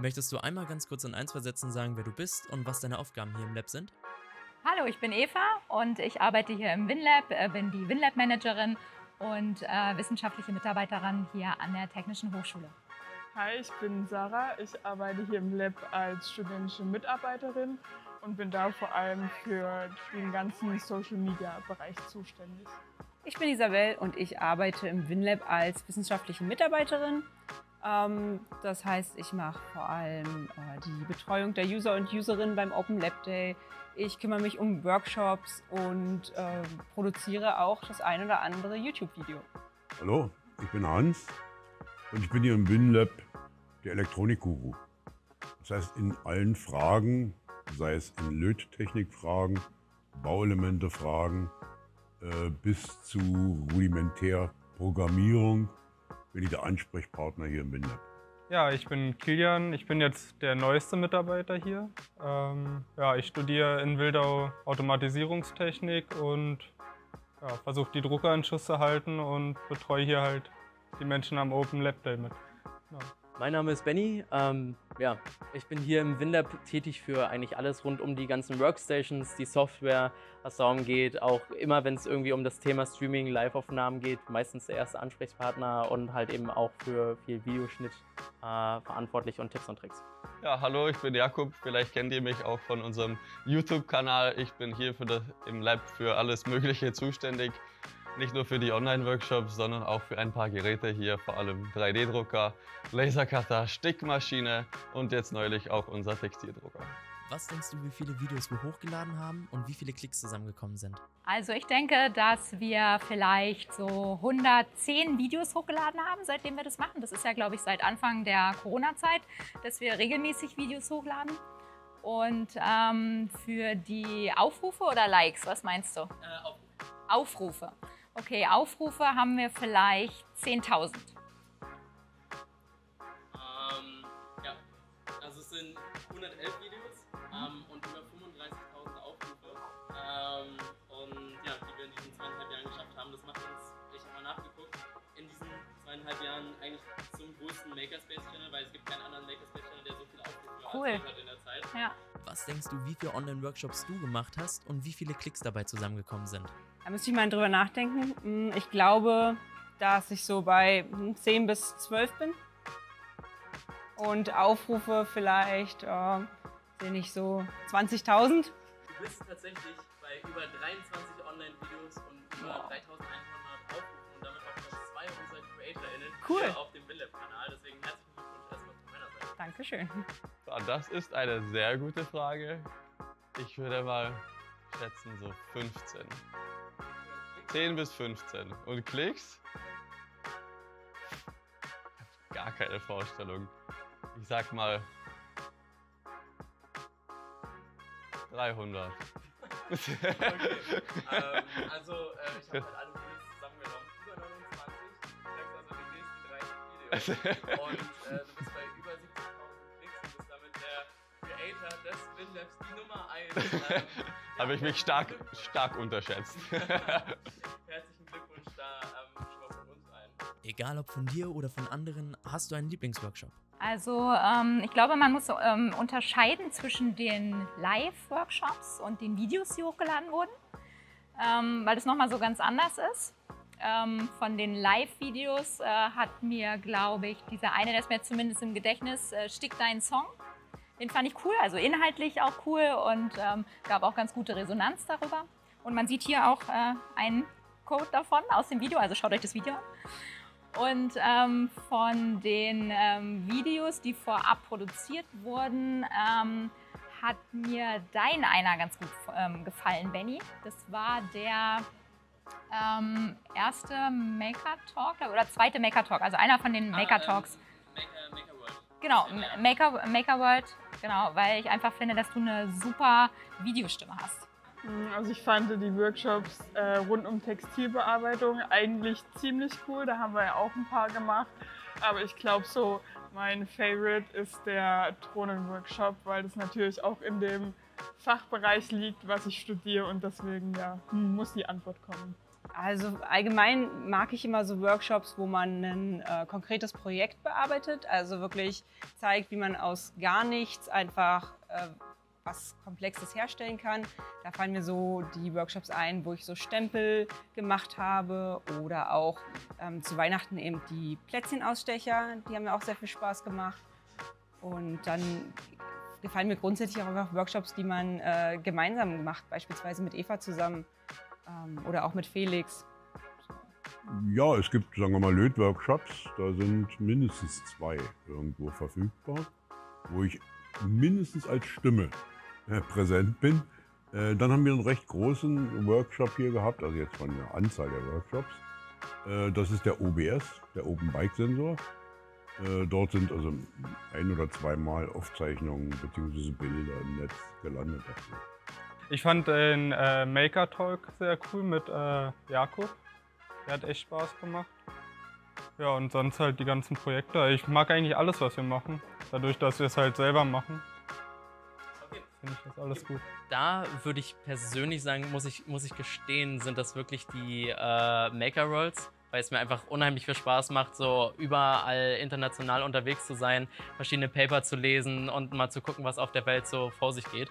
Möchtest du einmal ganz kurz in ein, zwei Sätzen sagen, wer du bist und was deine Aufgaben hier im Lab sind? Hallo, ich bin Eva und ich arbeite hier im WinLab, äh, bin die WinLab-Managerin und äh, wissenschaftliche Mitarbeiterin hier an der Technischen Hochschule. Hi, ich bin Sarah. Ich arbeite hier im Lab als studentische Mitarbeiterin und bin da vor allem für den ganzen Social-Media-Bereich zuständig. Ich bin Isabel und ich arbeite im WinLab als wissenschaftliche Mitarbeiterin. Ähm, das heißt, ich mache vor allem äh, die Betreuung der User und Userinnen beim Open Lab Day. Ich kümmere mich um Workshops und äh, produziere auch das ein oder andere YouTube-Video. Hallo, ich bin Hans und ich bin hier im WinLab der Elektronikguru. Das heißt, in allen Fragen, sei es in Löttechnikfragen, Bauelemente-Fragen, äh, bis zu rudimentär Programmierung bin ich der Ansprechpartner hier im WinLab. Ja, ich bin Kilian. Ich bin jetzt der neueste Mitarbeiter hier. Ähm, ja, ich studiere in Wildau Automatisierungstechnik und ja, versuche die Drucker in Schuss zu halten und betreue hier halt die Menschen am Open Lab Day mit. Ja. Mein Name ist Benny. Ähm, ja, ich bin hier im WinLab tätig für eigentlich alles rund um die ganzen Workstations, die Software, was darum geht. Auch immer, wenn es irgendwie um das Thema Streaming, Live-Aufnahmen geht, meistens der erste Ansprechpartner und halt eben auch für viel Videoschnitt äh, verantwortlich und Tipps und Tricks. Ja, hallo, ich bin Jakub. Vielleicht kennt ihr mich auch von unserem YouTube-Kanal. Ich bin hier das, im Lab für alles Mögliche zuständig. Nicht nur für die Online-Workshops, sondern auch für ein paar Geräte hier, vor allem 3D-Drucker, Lasercutter, Stickmaschine und jetzt neulich auch unser Textildrucker. Was denkst du, wie viele Videos wir hochgeladen haben und wie viele Klicks zusammengekommen sind? Also ich denke, dass wir vielleicht so 110 Videos hochgeladen haben, seitdem wir das machen. Das ist ja, glaube ich, seit Anfang der Corona-Zeit, dass wir regelmäßig Videos hochladen. Und ähm, für die Aufrufe oder Likes, was meinst du? Äh, Aufrufe. Aufrufe. Okay, Aufrufe haben wir vielleicht 10.000. Ähm, ja, also es sind 111 Videos ähm, und über 35.000 Aufrufe. Ähm, und ja, die wir in diesen zweieinhalb Jahren geschafft haben. Das macht uns, ich habe mal nachgeguckt, in diesen zweieinhalb Jahren eigentlich zum größten Makerspace-Channel, weil es gibt keinen anderen Makerspace-Channel, der so viele Aufrufe cool. hat in der Zeit. Ja. Was denkst du, wie viele Online-Workshops du gemacht hast und wie viele Klicks dabei zusammengekommen sind? Da müsste ich mal drüber nachdenken. Hm, ich glaube, dass ich so bei 10 bis 12 bin. Und Aufrufe vielleicht, äh, sehe ich so 20.000. Du bist tatsächlich bei über 23 Online-Videos und über wow. 3100 Aufrufen und damit auch Platz 2 unserer CreatorInnen cool. hier auf dem WinLab-Kanal. Deswegen herzlichen Glückwunsch erstmal von meiner Seite. Dankeschön. Das ist eine sehr gute Frage. Ich würde mal schätzen so 15. 10 bis 15. Und Klicks? Gar keine Vorstellung. Ich sag mal 300. okay. ähm, also, äh, ich habe halt alle Videos zusammengenommen. Über 29. Du also die nächsten 30 Videos. Und äh, du bist bei Des WinLabs, die Nummer 1. Ähm, habe ich mich stark, stark unterschätzt. Herzlichen Glückwunsch da ähm, schon mal von uns ein. Egal ob von dir oder von anderen, hast du einen Lieblingsworkshop? Also ähm, ich glaube, man muss ähm, unterscheiden zwischen den Live-Workshops und den Videos, die hochgeladen wurden, ähm, weil das nochmal so ganz anders ist. Ähm, von den Live-Videos äh, hat mir, glaube ich, dieser eine, der ist mir zumindest im Gedächtnis, äh, Stick deinen Song. Den fand ich cool, also inhaltlich auch cool und ähm, gab auch ganz gute Resonanz darüber. Und man sieht hier auch äh, einen Code davon aus dem Video, also schaut euch das Video an. Und ähm, von den ähm, Videos, die vorab produziert wurden, ähm, hat mir dein einer ganz gut ähm, gefallen, Benny. Das war der ähm, erste Maker Talk oder zweite Maker Talk, also einer von den Maker Talks. Ah, ähm, Maker, Maker World. Genau, Maker, Maker World, genau, weil ich einfach finde, dass du eine super Videostimme hast. Also ich fand die Workshops äh, rund um Textilbearbeitung eigentlich ziemlich cool. Da haben wir ja auch ein paar gemacht. Aber ich glaube so, mein Favorite ist der Drohnenworkshop, weil das natürlich auch in dem Fachbereich liegt, was ich studiere und deswegen ja, muss die Antwort kommen. Also allgemein mag ich immer so Workshops, wo man ein äh, konkretes Projekt bearbeitet, also wirklich zeigt, wie man aus gar nichts einfach äh, was Komplexes herstellen kann. Da fallen mir so die Workshops ein, wo ich so Stempel gemacht habe oder auch ähm, zu Weihnachten eben die Plätzchenausstecher, die haben mir auch sehr viel Spaß gemacht. Und dann gefallen mir grundsätzlich auch einfach Workshops, die man äh, gemeinsam macht, beispielsweise mit Eva zusammen oder auch mit Felix. Ja, es gibt, sagen wir mal, Lötworkshops. Da sind mindestens zwei irgendwo verfügbar, wo ich mindestens als Stimme äh, präsent bin. Äh, dann haben wir einen recht großen Workshop hier gehabt, also jetzt von der Anzahl der Workshops. Äh, das ist der OBS, der Open Bike Sensor. Dort sind also ein oder zweimal Aufzeichnungen bzw. Bilder im Netz gelandet. Dafür. Ich fand den äh, Maker Talk sehr cool mit äh, Jakob. Der hat echt Spaß gemacht. Ja, und sonst halt die ganzen Projekte. Ich mag eigentlich alles, was wir machen. Dadurch, dass wir es halt selber machen, finde ich das alles gut. Da würde ich persönlich sagen, muss ich, muss ich gestehen, sind das wirklich die äh, Maker Rolls weil es mir einfach unheimlich viel Spaß macht, so überall international unterwegs zu sein, verschiedene Paper zu lesen und mal zu gucken, was auf der Welt so vor sich geht.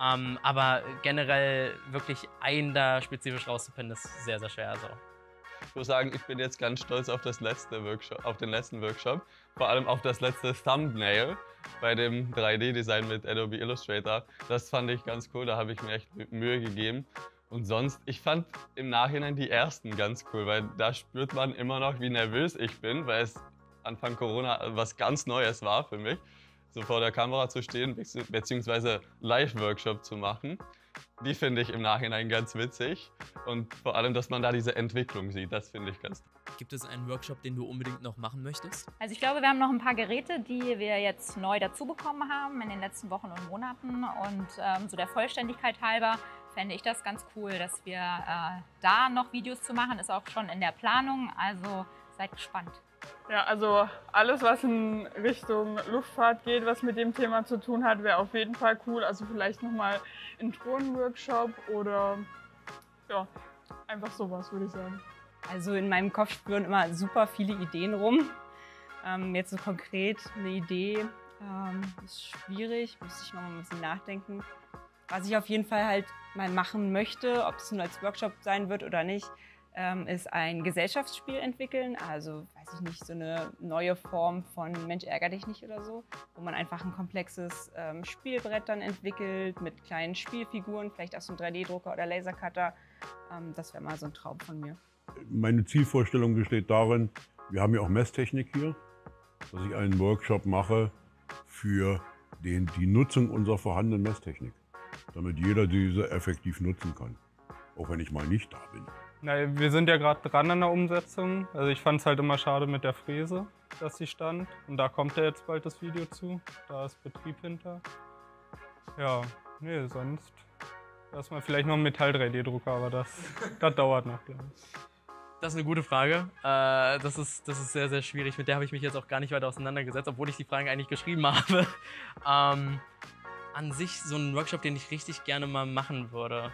Ähm, aber generell wirklich einen da spezifisch rauszupinnen, ist sehr, sehr schwer. So. Ich muss sagen, ich bin jetzt ganz stolz auf, das letzte Workshop, auf den letzten Workshop. Vor allem auf das letzte Thumbnail bei dem 3D-Design mit Adobe Illustrator. Das fand ich ganz cool, da habe ich mir echt Mühe gegeben. Und sonst, ich fand im Nachhinein die ersten ganz cool, weil da spürt man immer noch, wie nervös ich bin, weil es Anfang Corona was ganz Neues war für mich, so vor der Kamera zu stehen beziehungsweise Live-Workshop zu machen. Die finde ich im Nachhinein ganz witzig und vor allem, dass man da diese Entwicklung sieht, das finde ich ganz Gibt es einen Workshop, den du unbedingt noch machen möchtest? Also ich glaube, wir haben noch ein paar Geräte, die wir jetzt neu dazu bekommen haben in den letzten Wochen und Monaten und ähm, so der Vollständigkeit halber fände ich das ganz cool, dass wir äh, da noch Videos zu machen. Ist auch schon in der Planung, also seid gespannt. Ja, also alles, was in Richtung Luftfahrt geht, was mit dem Thema zu tun hat, wäre auf jeden Fall cool. Also vielleicht nochmal ein Drohnenworkshop oder ja, einfach sowas, würde ich sagen. Also in meinem Kopf spüren immer super viele Ideen rum. Ähm, jetzt so konkret eine Idee ähm, ist schwierig, müsste ich noch mal ein bisschen nachdenken. Was ich auf jeden Fall halt mal machen möchte, ob es nun als Workshop sein wird oder nicht, ist ein Gesellschaftsspiel entwickeln. Also, weiß ich nicht, so eine neue Form von Mensch ärger dich nicht oder so, wo man einfach ein komplexes ähm, Spielbrett dann entwickelt mit kleinen Spielfiguren, vielleicht auch so einem 3D-Drucker oder Lasercutter. Ähm, das wäre mal so ein Traum von mir. Meine Zielvorstellung besteht darin, wir haben ja auch Messtechnik hier, dass ich einen Workshop mache für den, die Nutzung unserer vorhandenen Messtechnik damit jeder diese effektiv nutzen kann. Auch wenn ich mal nicht da bin. Na, wir sind ja gerade dran an der Umsetzung. Also ich fand es halt immer schade mit der Fräse, dass sie stand. Und da kommt ja jetzt bald das Video zu. Da ist Betrieb hinter. Ja, nee, sonst erstmal vielleicht noch ein Metall-3D-Drucker, aber das, das dauert noch. Das ist eine gute Frage. Äh, das, ist, das ist sehr, sehr schwierig. Mit der habe ich mich jetzt auch gar nicht weiter auseinandergesetzt, obwohl ich die Fragen eigentlich geschrieben habe. Ähm, an sich so ein Workshop, den ich richtig gerne mal machen würde.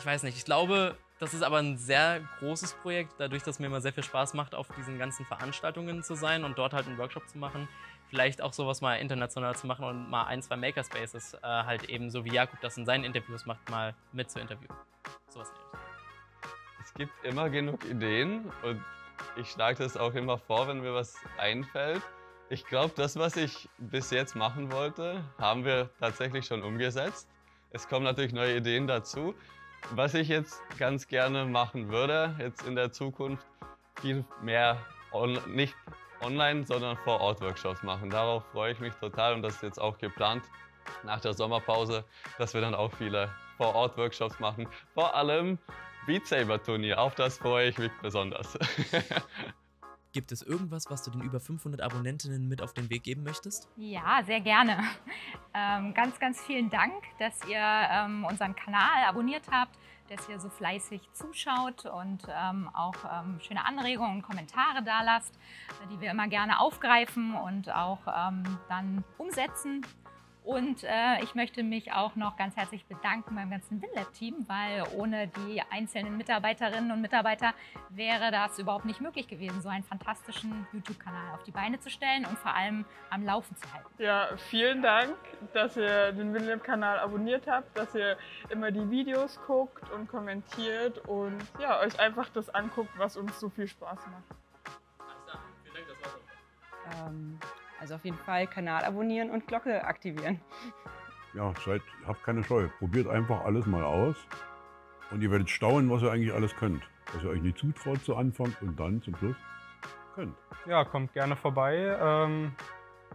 Ich weiß nicht, ich glaube, das ist aber ein sehr großes Projekt, dadurch, dass mir immer sehr viel Spaß macht, auf diesen ganzen Veranstaltungen zu sein und dort halt einen Workshop zu machen. Vielleicht auch sowas mal international zu machen und mal ein, zwei Makerspaces äh, halt eben, so wie Jakob das in seinen Interviews macht, mal mit zu interviewen. Sowas Es gibt immer genug Ideen und ich schlage das auch immer vor, wenn mir was einfällt. Ich glaube, das, was ich bis jetzt machen wollte, haben wir tatsächlich schon umgesetzt. Es kommen natürlich neue Ideen dazu. Was ich jetzt ganz gerne machen würde, jetzt in der Zukunft, viel mehr on, nicht online, sondern vor Ort Workshops machen. Darauf freue ich mich total und das ist jetzt auch geplant nach der Sommerpause, dass wir dann auch viele vor Ort Workshops machen. Vor allem Beat Saber Turnier, auf das freue ich mich besonders. Gibt es irgendwas, was du den über 500 Abonnentinnen mit auf den Weg geben möchtest? Ja, sehr gerne. Ähm, ganz, ganz vielen Dank, dass ihr ähm, unseren Kanal abonniert habt, dass ihr so fleißig zuschaut und ähm, auch ähm, schöne Anregungen und Kommentare da lasst, die wir immer gerne aufgreifen und auch ähm, dann umsetzen. Und äh, ich möchte mich auch noch ganz herzlich bedanken beim ganzen WinLab-Team, weil ohne die einzelnen Mitarbeiterinnen und Mitarbeiter wäre das überhaupt nicht möglich gewesen, so einen fantastischen YouTube-Kanal auf die Beine zu stellen und vor allem am Laufen zu halten. Ja, vielen Dank, dass ihr den WinLab-Kanal abonniert habt, dass ihr immer die Videos guckt und kommentiert und ja, euch einfach das anguckt, was uns so viel Spaß macht. Alles klar, vielen Dank, das war's auch. Ähm, also auf jeden Fall Kanal abonnieren und Glocke aktivieren. Ja, seid, habt keine Scheu. Probiert einfach alles mal aus. Und ihr werdet staunen, was ihr eigentlich alles könnt. Was ihr euch nicht zutraut zu Anfang und dann zum Schluss könnt. Ja, kommt gerne vorbei. Ähm,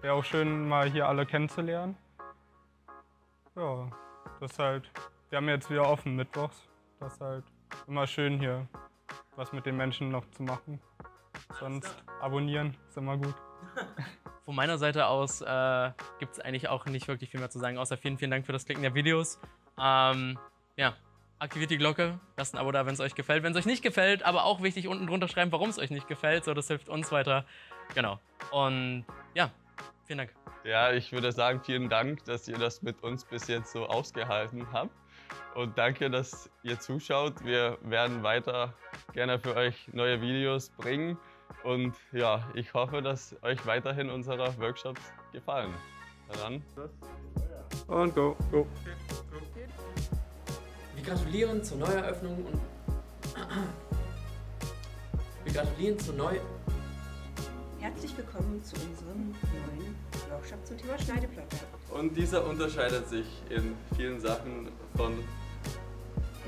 Wäre auch schön, mal hier alle kennenzulernen. Ja, das ist halt. Wir haben jetzt wieder offen mittwochs. Das ist halt immer schön hier, was mit den Menschen noch zu machen. Sonst abonnieren ist immer gut. Von meiner Seite aus äh, gibt es eigentlich auch nicht wirklich viel mehr zu sagen, außer vielen, vielen Dank für das Klicken der Videos. Ähm, ja, aktiviert die Glocke, lasst ein Abo da, wenn es euch gefällt. Wenn es euch nicht gefällt, aber auch wichtig unten drunter schreiben, warum es euch nicht gefällt. So, das hilft uns weiter. Genau. Und ja, vielen Dank. Ja, ich würde sagen, vielen Dank, dass ihr das mit uns bis jetzt so ausgehalten habt. Und danke, dass ihr zuschaut. Wir werden weiter gerne für euch neue Videos bringen. Und ja, ich hoffe, dass euch weiterhin unsere Workshops gefallen. Na dann. Und go, go. Wir gratulieren zur Neueröffnung und wir gratulieren zur Neu Herzlich willkommen zu unserem neuen Workshop zum Thema Schneideplatte. Und dieser unterscheidet sich in vielen Sachen von.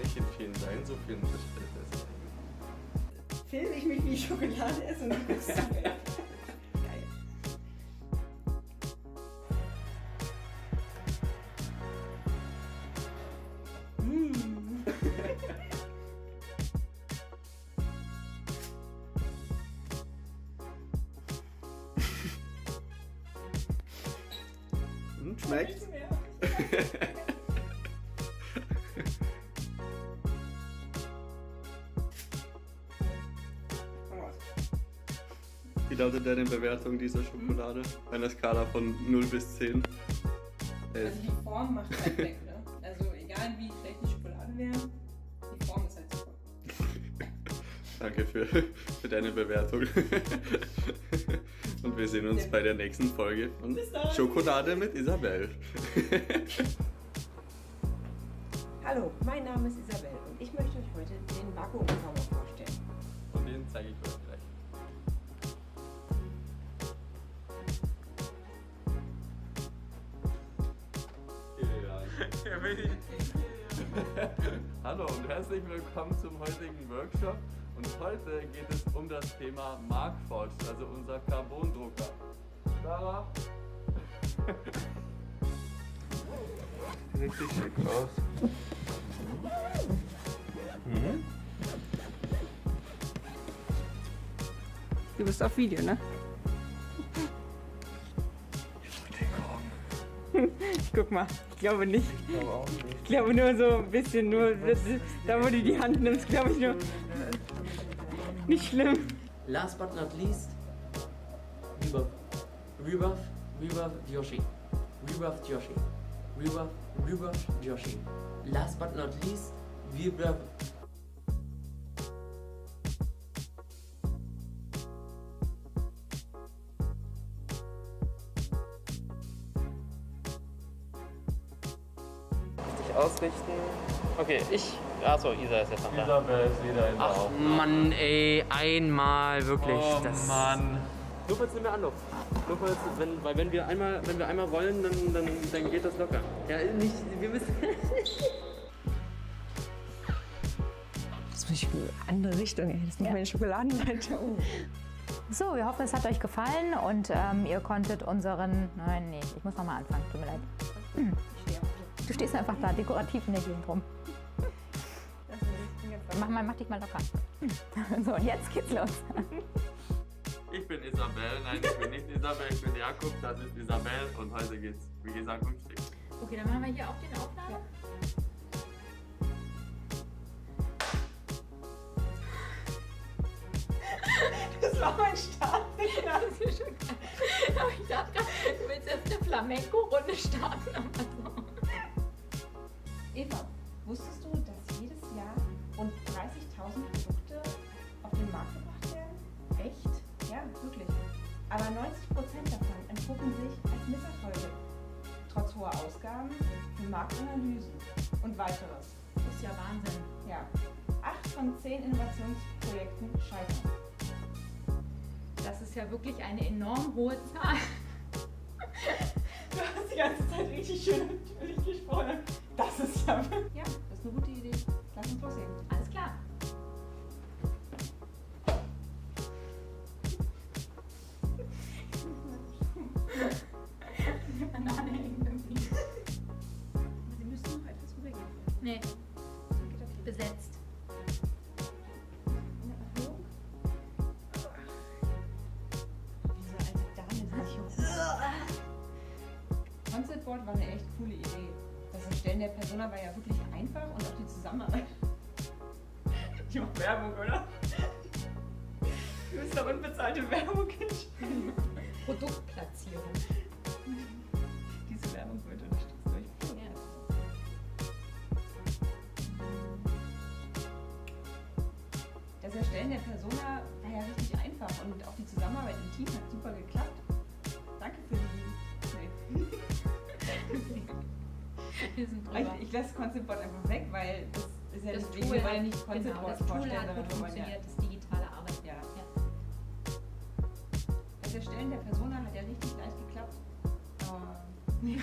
Nicht in vielen Sachen, so vielen unterscheidet er. Filme ich mich, wie ich Schokolade esse und du guckst. Mm. Hm, schmeckt? lautet deine Bewertung dieser Schokolade? Einer Skala von 0 bis 10? Elf. Also die Form macht halt weg, ne? Also egal wie schlecht die Schokolade wäre, die Form ist halt super. Danke für, für deine Bewertung. Und wir sehen uns bei der nächsten Folge von. Schokolade mit Isabel. Hallo, mein Name ist Isabel und ich möchte euch heute den Vakuumformer vorstellen. Und den zeige ich euch Hallo und herzlich willkommen zum heutigen Workshop. Und heute geht es um das Thema Markforged, also unser Carbondrucker. Sarah? Richtig schick aus. Mhm. Du bist auf Video, ne? Guck mal, ich glaube nicht. Ich glaube nur so ein bisschen, nur da wo du die Hand nimmst, glaube ich nur. Nicht schlimm. Last but not least, Rebuff, Rebuff, Rebuff Yoshi. Rebuff Yoshi. Rebuff, Rebuff Yoshi. Last but not least, Rebuff. Okay, ich. Achso, Isa ist jetzt noch da. Isabel ist wieder in Ach Mann, ey, einmal wirklich. Oh das Mann. Nur falls nehmen wir Anlauf. Nur falls, wenn, weil wenn wir einmal, wenn wir einmal wollen, dann, dann, dann geht das locker. Ja, nicht, wir müssen. Das muss ich in eine andere Richtung, ey. Das ist nicht meine Schokoladenseite. So, wir hoffen, es hat euch gefallen und ähm, ihr konntet unseren. Nein, nee, ich muss nochmal anfangen, tut mir leid. Hm. Du stehst einfach da dekorativ in der Gegend rum. Mach, mal, mach dich mal locker. So, und jetzt geht's los. Ich bin Isabel, nein, ich bin nicht Isabel, ich bin Jakob, das ist Isabel und heute geht's, wie gesagt, um Stick. Okay, dann machen wir hier auch den Aufnahme. Das war mein Start. Aber ich dachte, du willst erst Flamenco-Runde starten. Eva, wusstest du, entpuppen sich als Misserfolge. Trotz hoher Ausgaben für Marktanalysen und weiteres. Das ist ja Wahnsinn. Ja. Acht von zehn Innovationsprojekten scheitern. Das ist ja wirklich eine enorm hohe Zahl. Du hast die ganze Zeit richtig schön natürlich gesprochen. Das ist ja. Ja, das ist eine gute Idee. Lass uns loslegen. Nee, besetzt. Eine Erhöhung? Diese alte Dame sich Concept Board war eine echt coole Idee. Das Erstellen der Persona war ja wirklich einfach und auch die Zusammenarbeit. Die macht Werbung, oder? Du bist doch unbezahlte Werbung. Produktplatzierung. Diese Werbung wird Erstellen der Persona war ja richtig einfach und auch die Zusammenarbeit im Team hat super geklappt. Danke für die. Wir sind drüber. Ich, ich lasse Concept Board einfach weg, weil das ist ja das deswegen, Tool wir wollen nicht Concept genau, das Tool vorstellen, hat sondern gut wollen ja. funktioniert, das digitale Arbeiten. Ja. Ja. Das Erstellen der Persona hat ja richtig leicht geklappt. Aber Wie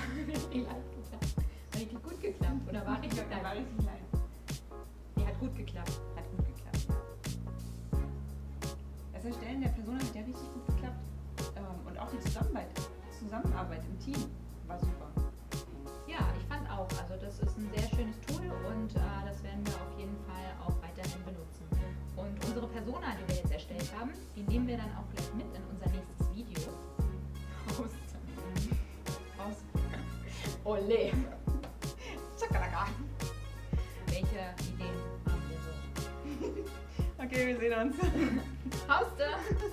leicht geklappt. Richtig gut geklappt, oder war richtig der war leicht? richtig leicht. Die hat gut geklappt. Hat gut geklappt. Das Erstellen der Persona hat ja richtig gut geklappt. Ähm, und auch die Zusammenarbeit, Zusammenarbeit im Team war super. Ja, ich fand auch. Also das ist ein sehr schönes Tool und äh, das werden wir auf jeden Fall auch weiterhin benutzen. Und unsere Persona, die wir jetzt erstellt haben, die nehmen wir dann auch gleich mit in unser nächstes Video. Raus. Raus. Ole. Chakalaka. Welche Ideen haben wir so? Okay, wir sehen uns. Augusta.